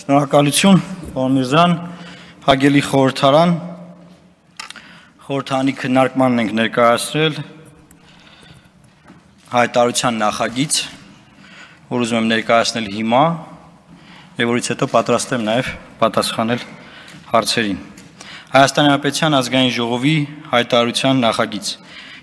Շնորհակալություն, պարոն Միրզյան, հագելի խորհրդարան։ Խորհրդանի քննարկմանն ենք ներկայացրել հայտարարության նախագիծ, որ ուզում եմ ներկայացնել հիմա, եւ որից հետո պատրաստ եմ նաեւ պատասխանել հարցերին։ Հայաստանի Հանրապետության ազգային ժողովի հայտարարության նախագիծ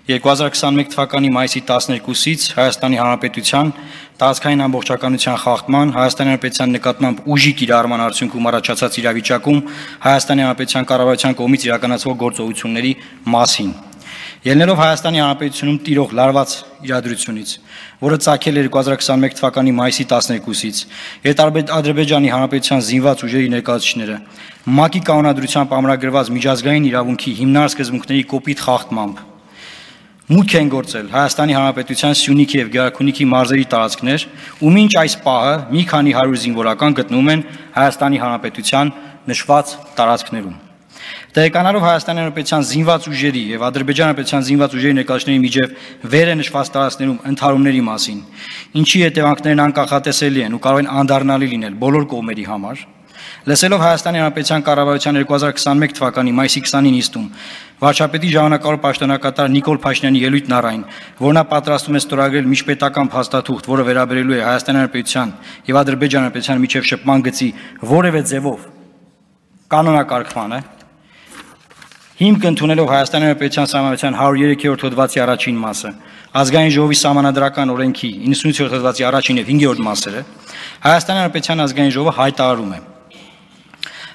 2021 թվականի մայիսի 12-ից Հայաստանի Հանրապետության տարածքային ամբողջականության խախտման, Հայաստանի Հանրապետության նկատմամբ ուժի կիրառման արդյունքում առաջացած իրավիճակում Հայաստանի Հանրապետության կառավարության կողմից իրականացվող գործողությունների մասին։ Ելնելով Հայաստանի Հանրապետությունում տիրող լարված իրադրությունից, որը ցակել 2021 թվականի մայիսի 12-ից, երբ Ադրբեջանի Հանրապետության զինված ուժերի ներկայացուցիչները ՄԱԿ-ի կանոնադրությամբ ամրագրված միջազգային իրավունքի հիմնարար սկզբունքների կոպիտ խախտմամբ մուտք են գործել Հայաստանի Հանրապետության Սյունիքի եւ Գերակունիքի մարզերի տարածքներ, ու մինչ այս պահը մի քանի 100 զինվորական գտնվում են Հայաստանի Հանրապետության նշված տարածքներում։ Տեղեկանալով Հայաստանի Հանրապետության զինված ուժերի եւ Ադրբեջանի Հանրապետության զինված ուժերի ներկայացների միջև վերը նշված տարածքներում ընդհարումների մասին, ինչի հետևանքներն անկախատեսելի են ու կարող են անդառնալի լինել բոլոր կողմերի համար, Լսելով Հայաստանի Հանրապետության կառավարության 2021 թվականի մայիսի 20-ին նիստում վարչապետի ժամանակավոր պաշտոնակատար Նիկոլ Փաշինյանի ելույթն առայն, որ նա պատրաստում է ստորագրել միջպետական փաստաթուղթ, որը վերաբերելու է Հայաստանի Հանրապետության եւ Ադրբեջանի Հանրապետության միջև շփման գծի որևէ ձևով կանոնակարգմանը, հիմք ընդունելով Հայաստանի Հանրապետության Սահմանադրության 103-րդ հոդվածի առաջին մասը, ազգային ժողովի Սահմանադրական օրենքի 97-րդ հոդվածի առաջին եւ 5-րդ մասերը, Հայաստանի Հանրապետության ազգային ժողովը հայտարարում է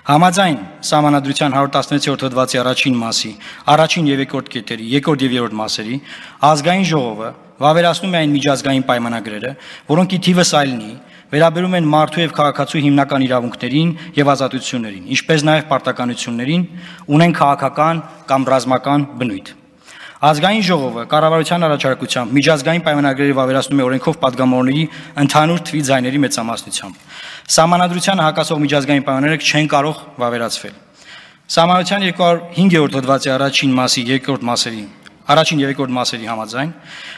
Համաձայն համանadrության 116-րդ հոդվածի առաջին մասի, առաջին եւ երկրորդ կետերի, երկրորդ եւ երրորդ մասերի, ազգային ժողովը վավերացնում է այն միջազգային պայմանագրերը, որոնք ի թիվս այլնի, վերաբերում են մարդու եւ քաղաքացու հիմնական իրավունքներին եւ ազատություններին, ինչպես նաեւ պարտականություններին, ունեն քաղաքական կամ ռազմական բնույթ։ Ազգային ժողովը կառավարության առաջարկությամբ միջազգային պայմանագրերը վավերացնում է օրենքով падգամավորների ընդհանուր թվի ձայների մեծամասնությամբ։ Սահմանադրությանը հակասող միջազգային պայմանները չեն կարող վավերացվել։ Սահմանության 205-րդ հոդվածի առաջին մասի երկրորդ մասերի Առաջին եւ երկրորդ մասերի համաձայն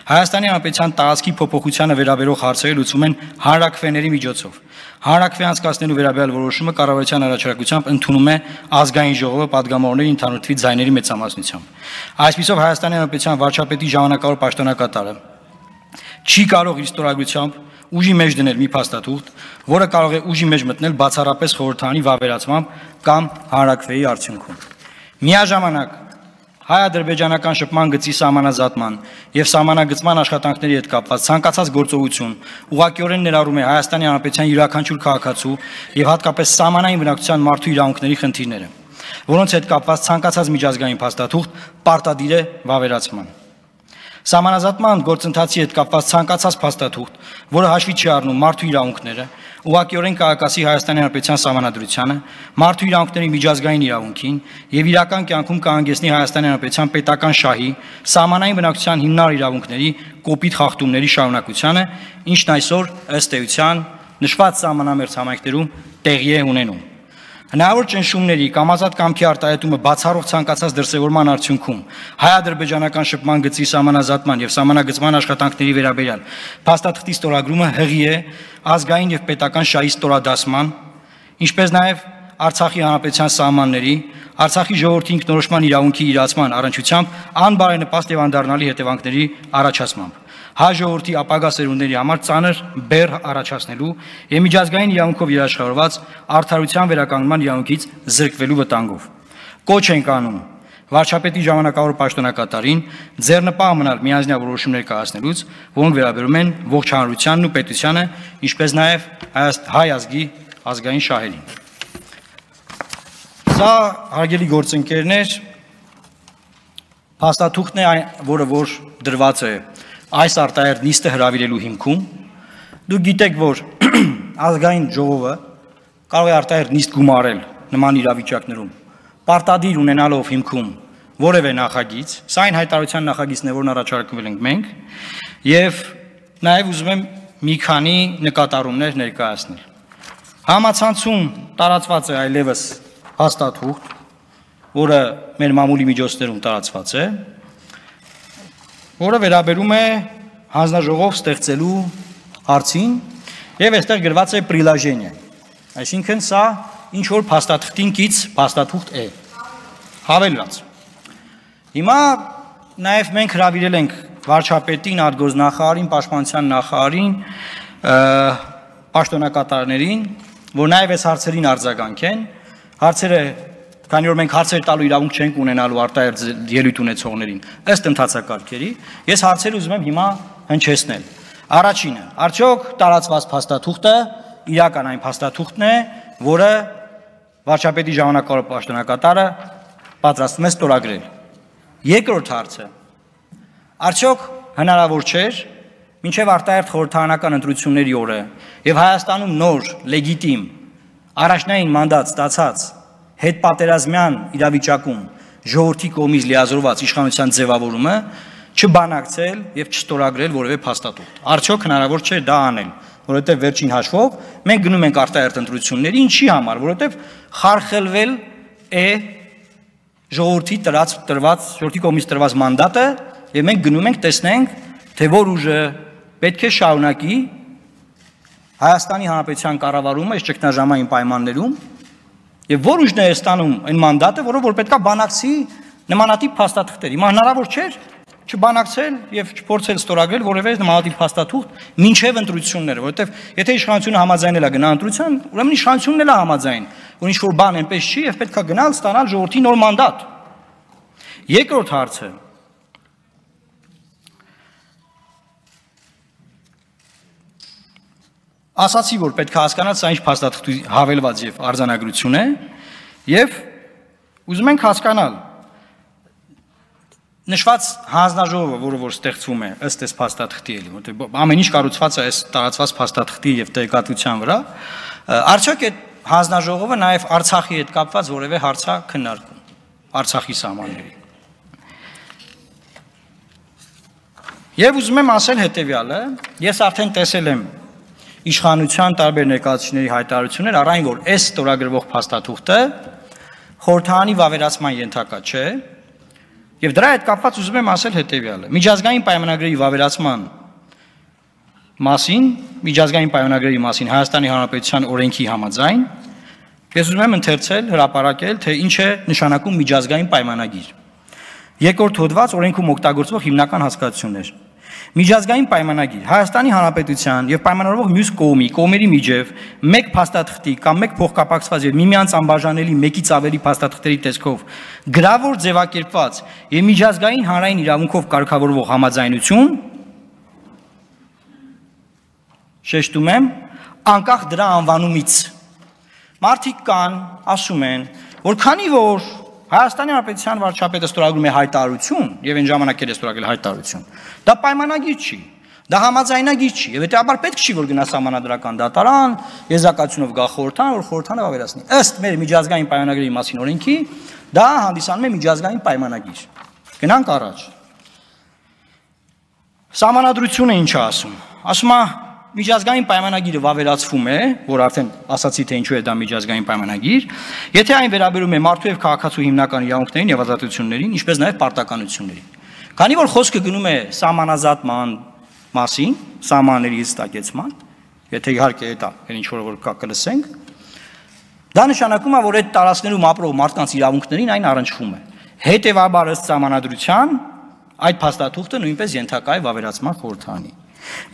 Հայաստանի Հանրապետության տարածքի փոփոխությանը վերաբերող հարցերը լուծվում են հանրակրվեների միջոցով։ Հանրակրվե անցկացնելու վերաբերյալ որոշումը կառավարության առաջարկությամբ ընդունում է ազգային ժողովը падգամավորների ընդհանուր թվի ձայների մեծամասնությամբ։ Այսպիսով Հայաստանի Հանրապետության վարչապետի ժամանակավոր պաշտոնակատարը չի կարող իր ստորագրությամբ ուժի մեջ դնել մի փաստաթուղթ, որը կարող է ուժի մեջ մտնել բացառապես խորհրդանի վավերացմամբ կամ հանրակրվեի արդյունքում։ Միաժամանակ հայ-ադրբեջանական շփման գծի սահմանազատման եւ սահմանագծման աշխատանքների հետ կապված ցանկացած գործողություն ուղղակիորեն ներառում է Հայաստանի Հանրապետության յուրաքանչյուր քաղաքացու եւ հատկապես սահմանային բնակչության մարդու իրավունքների խնդիրները, որոնց հետ կապված ցանկացած միջազգային փաստաթուղթ պարտադիր է վավերացման։ Սահմանազատման գործընթացի հետ կապված ցանկացած փաստաթուղթ, որը հաշվի չի առնում մարդու իրավունքները, ուղղակիորեն կայակասի Հայաստանի Հանրապետության Սահմանադրությանը, մարդու իրավունքների միջազգային իրավունքին եւ իրական կյանքում կհանգեցնի Հայաստանի Հանրապետության պետական շահի, սահմանային բնակչության հիմնարար իրավունքների կոպիտ խախտումների շարունակությանը, ինչն այսօր ըստ էության նշված սահմանամերձ համայնքներում տեղի է ունենում։ Հնարավոր ճնշումների կամ ազատ կամքի արտահայտումը բացառող ցանկացած դրսևորման արդյունքում հայ-ադրբեջանական շփման գծի սահմանազատման եւ սահմանագծման աշխատանքների վերաբերյալ փաստաթղթի ստորագրումը հղի է ազգային եւ պետական շահի ստորադասման, ինչպես նաեւ Արցախի հանրապետության սահմանների, Արցախի ժողովրդի ինքնորոշման իրավունքի իրացման առնչությամբ անբարենպաստ եւ անդառնալի հետևանքների առաջացմամբ հայ ժողովրդի ապագա սերունդների համար ծանր բեր առաջացնելու եւ միջազգային իրավունքով երաշխավորված արդարության վերականգնման իրավունքից զրկվելու վտանգով։ Կոչ ենք անում վարչապետի ժամանակավոր պաշտոնակատարին ձեռնպահ մնալ միազնյա որոշումներ կայացնելուց, որոնք վերաբերում են ողջ հանրությանն ու պետությանը, ինչպես նաև հայ ազգի ազգային շահերին։ Սա հարգելի գործընկերներ, փաստաթուղթն է, որը որ դրված է այս արտահերտ նիստը հravirելու հիմքում դուք գիտեք, որ ազգային ժողովը կարող է արտահերտ նիստ գումարել նման իրավիճակներում պարտադիր ունենալով հիմքում որևէ նախագիծ, սա այն հայտարարության նախագիծն է, որն առաջարկվել ենք մենք, եւ նաեւ ուզում եմ մի քանի նկատառումներ ներկայացնել։ Համացանցում տարածված է այլևս հաստատուղթ, որը մեր մամուլի միջոցներում տարածված է, որը վերաբերում է հանձնաժողով ստեղծելու հարցին եւ այստեղ գրված է պրիլաժենիա։ Այսինքն սա ինչ որ փաստաթղթին կից փաստաթուղթ է։ Հավելված։ Հիմա նաև մենք հravirել ենք վարչապետին, արտգործնախարարին, պաշտպանության նախարարին, պաշտոնակատարներին, որ նաև այս հարցերին արձագանքեն։ Հարցերը, քանի որ մենք հարցեր տալու իրավունք չենք ունենալու արտահերձ ելույթ ունեցողներին, ըստ ընթացակարգերի, ես հարցեր ուզում եմ հիմա հնչեցնել։ Առաջինը, արդյոք տարածված փաստաթուղթը իրական այն փաստաթուղթն է, որը վարչապետի ժամանակավոր պաշտոնակատարը պատրաստվում է ստորագրել։ Երկրորդ հարցը, Արդյոք հնարավոր չէր մինչև արտահերթ խորհրդարանական ընտրությունների օրը եւ Հայաստանում նոր լեգիտիմ առաջնային մանդատ ստացած հետ պատերազմյան իրավիճակում ժողովրդի կողմից լիազորված իշխանության ձևավորումը չբանակցել եւ չստորագրել որևէ փաստաթուղթ։ Արդյոք հնարավոր չէ դա անել, որովհետեւ վերջին հաշվով մենք գնում ենք արտահերթ ընտրությունների, ինչի համար, որովհետեւ խարխելվել է ժողովրդի տրած տրված ժողովրդի կողմից տրված մանդատը եւ մենք գնում ենք տեսնենք, թե որ ուժը պետք է շարունակի Հայաստանի Հանրապետության կառավարումը այս ճգնաժամային պայմաններում եւ որ ուժն է ստանում այն մանդատը, որը որ պետքա բանակցի նմանատիպ փաստաթղթեր։ Հիմա հնարավոր չէր չբանակցել եւ չփորձել ստորագրել որևէ նմանատիպ փաստաթուղթ մինչեւ ընտրությունները, որովհետեւ եթե իշխանությունը համաձայնել է գնա ընտրության, ուրեմն իշխանությունն էլ է համաձայն, որ ինչ որ բան այնպես չի եւ պետքա գնալ ստանալ ժողովրդի նոր մանդատ։ Երկրորդ հարցը ասացի, որ պետք է հասկանալ սա ինչ փաստաթղթի հավելված եւ արձանագրություն է եւ ուզում ենք հասկանալ նշված հանձնաժողովը, որը որ ստեղծվում է ըստ այս փաստաթղթի էլի, որտեղ ամեն ինչ կառուցված է այս տարածված փաստաթղթի եւ տեղեկատվության վրա, արդյոք այդ հանձնաժողովը նաեւ Արցախի հետ կապված որևէ հարցա քննարկում Արցախի սահմանների։ Եվ ուզում եմ ասել հետեւյալը, ես արդեն տեսել եմ իշխանության տարբեր ներկայացուցիչների հայտարարություններ առայն որ այս ստորագրվող փաստաթուղթը խորհրդանի վավերացման ենթակա չէ եւ դրա հետ կապված ուզում եմ ասել հետեւյալը միջազգային պայմանագրերի վավերացման մասին միջազգային պայմանագրերի մասին Հայաստանի Հանրապետության օրենքի համաձայն ես ուզում եմ ընթերցել հրապարակել թե ինչ է նշանակում միջազգային պայմանագիր երկրորդ հոդված օրենքում օգտագործվող հիմնական հասկացություններ Միջազգային պայմանագիր Հայաստանի Հանրապետության եւ պայմանավորող մյուս կողմի կողմերի միջև մեկ փաստաթղթի կամ մեկ փոխկապակցված եւ միմյանց անբաժանելի մեկից ավելի փաստաթղթերի տեսքով գրավոր ձևակերպված եւ միջազգային հանրային իրավունքով կարգավորվող համաձայնություն շեշտում եմ անկախ դրա անվանումից մարդիկ կան ասում են որ քանի որ Հայաստանի Հանրապետության վարչապետը ստորագրում է հայտարարություն եւ այն ժամանակ էլ է ստորագրել հայտարարություն։ Դա պայմանագիր չի։ Դա համաձայնագիր չի եւ հետեւաբար պետք չի որ գնա համանadrական դատարան, եզակացությունով գա խորհրդան, որ խորհրդանը վավերացնի։ Ըստ մեր միջազգային պայմանագրերի մասին օրենքի դա հանդիսանում է միջազգային պայմանագիր։ Գնանք առաջ։ Սահմանադրությունը ինչ է ասում։ Ասում է միջազգային պայմանագիրը վավերացվում է, որ արդեն ասացի թե ինչու է դա միջազգային պայմանագիր, եթե այն վերաբերում է մարդու եւ քաղաքացու հիմնական իրավունքներին եւ ազատություններին, ինչպես նաեւ պարտականություններին։ Քանի որ խոսքը գնում է սահմանազատման մասին, սահմանների հստակեցման, եթե իհարկե դա ինչ որ որ կա կլսենք, դա նշանակում է, որ այդ տարածքներում ապրող մարդկանց իրավունքներին այն առնչվում է։ Հետևաբար ըստ սահմանադրության այդ փաստաթուղթը նույնպես ենթակա է վավերացման խորհրդանի։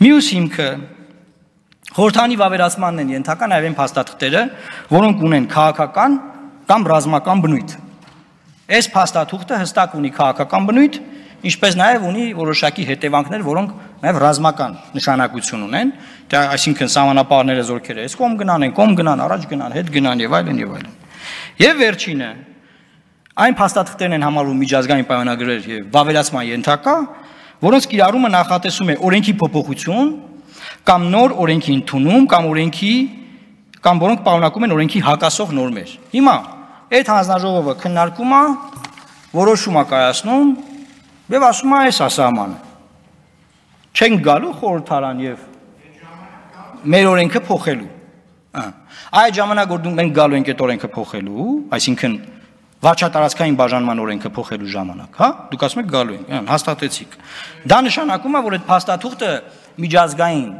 Մյուս հիմքը Խորհրդանի վավերացմանն են ենթակա նաև այն փաստաթղթերը, որոնք ունեն քաղաքական կամ ռազմական բնույթ։ Այս փաստաթուղթը հստակ ունի քաղաքական բնույթ, ինչպես նաև ունի որոշակի հետևանքներ, որոնք նաև ռազմական նշանակություն ունեն, դա այսինքն սահմանապարները զորքերը այս կողմ գնան, այն կողմ գնան, առաջ գնան, հետ գնան եւ այլն եւ այլն։ Եվ վերջինը այն փաստաթղթերն են համարվում միջազգային պայմանագրեր եւ վավերացման ենթակա, որոնց կիրառումը նախատեսում է օրենքի փոփոխություն կամ նոր օրենքի ընդունում կամ օրենքի կամ որոնք պարունակում են օրենքի հակասող նորմեր։ Հիմա այդ հանձնաժողովը քննարկում է, որոշում է կայացնում եւ ասում է այս ասամանը։ Չեն գալու խորհրդարան եւ մեր օրենքը փոխելու։ Այդ ժամանակ որ մենք գալու ենք այդ օրենքը փոխելու, այսինքն վաճառատարածքային բաժանման օրենքը փոխելու ժամանակ, հա? Դուք ասում եք գալու ենք, հաստատեցիք։ Դա նշանակում է, որ այդ փաստաթուղթը միջազգային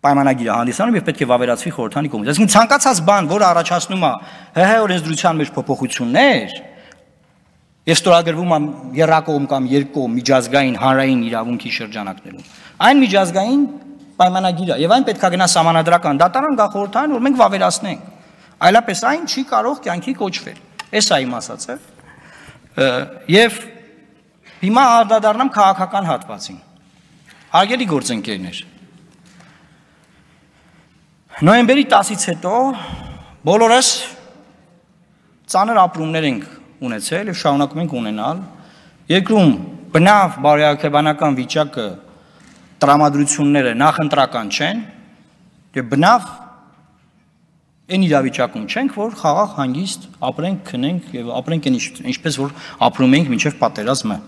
պայմանագիրը հանդիսանում եւ պետք է վավերացվի խորհրդանի կողմից։ Այսինքն ցանկացած բան, որը առաջացնում է ՀՀ օրենսդրության մեջ փոփոխություններ, եւ ստորագրվում է երրակողմ կամ երկկողմ միջազգային հանրային իրավունքի շրջանակներում, այն միջազգային պայմանագիր է եւ այն պետքա գնա համանadrական դատարան գա խորհրդային, որ մենք վավերացնենք։ Այլապես այն չի կարող կյանքի կոչվել։ Էս է իմ ասածը։ Եվ հիմա արտադառնամ քաղաքական հատվածին։ Հարգելի գործընկերներ, նոյեմբերի 10-ից հետո բոլորս ծանր ապրումներ ենք ունեցել եւ շարունակում ենք ունենալ։ Երկրում բնավ բարոյաքեբանական վիճակը տրամադրությունները նախընտրական չեն եւ բնավ այն իրավիճակում չենք, որ խաղաղ հանգիստ ապրենք, քնենք եւ ապրենք այն ինչպես որ ապրում ենք մինչեւ պատերազմը։